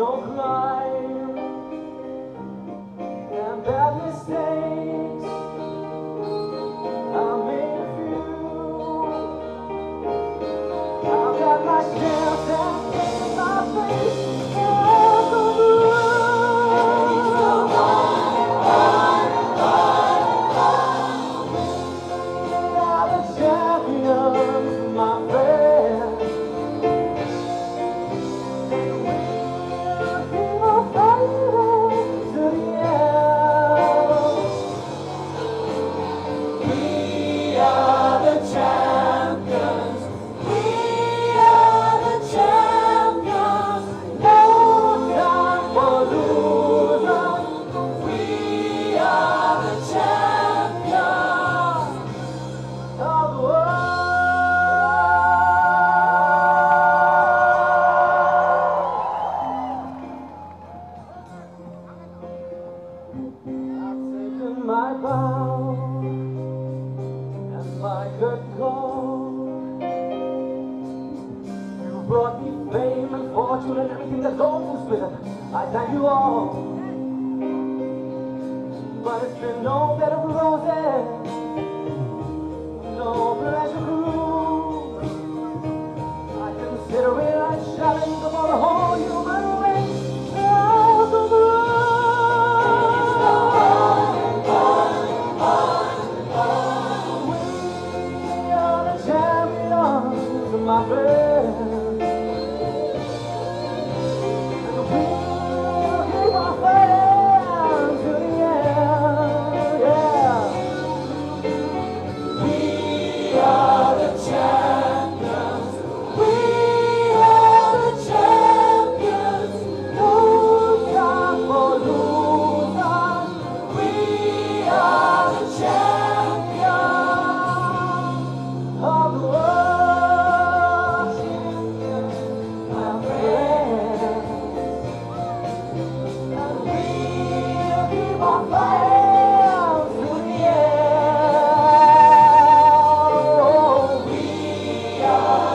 뭐 또그 my bow and like a call. You brought me fame and fortune and everything that goes with it. I thank you all. But it's been no better primavera. God.